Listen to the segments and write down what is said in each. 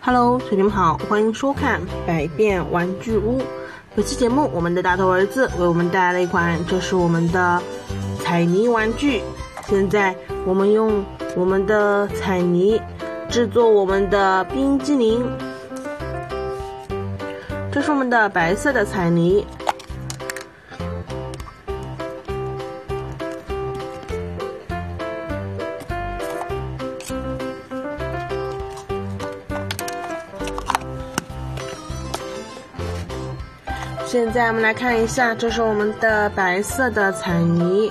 Hello，同学们好，欢迎收看《百变玩具屋》。本期节目，我们的大头儿子为我们带来了一款，这是我们的彩泥玩具。现在我们用我们的彩泥制作我们的冰激凌。这是我们的白色的彩泥。现在我们来看一下，这是我们的白色的彩泥。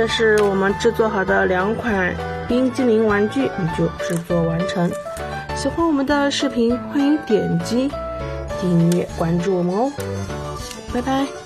这是我们制作好的两款冰激凌玩具，你就制作完成。喜欢我们的视频，欢迎点击订阅关注我们哦，拜拜。